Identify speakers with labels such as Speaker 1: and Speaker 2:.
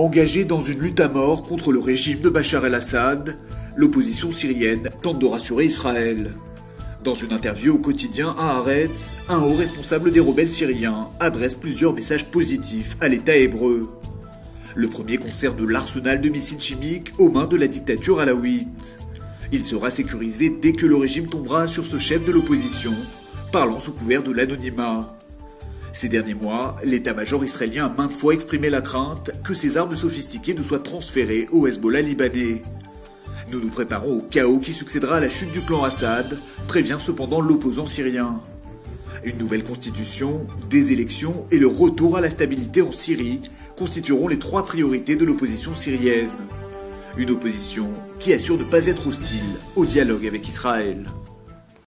Speaker 1: Engagée dans une lutte à mort contre le régime de Bachar el-Assad, l'opposition syrienne tente de rassurer Israël. Dans une interview au quotidien Haaretz, un haut responsable des rebelles syriens adresse plusieurs messages positifs à l'État hébreu. Le premier concerne l'arsenal de missiles chimiques aux mains de la dictature alaouite. Il sera sécurisé dès que le régime tombera sur ce chef de l'opposition, parlant sous couvert de l'anonymat. Ces derniers mois, l'état-major israélien a maintes fois exprimé la crainte que ces armes sophistiquées ne soient transférées au Hezbollah libanais. Nous nous préparons au chaos qui succédera à la chute du clan Assad, prévient cependant l'opposant syrien. Une nouvelle constitution, des élections et le retour à la stabilité en Syrie constitueront les trois priorités de l'opposition syrienne. Une opposition qui assure ne pas être hostile au dialogue avec Israël.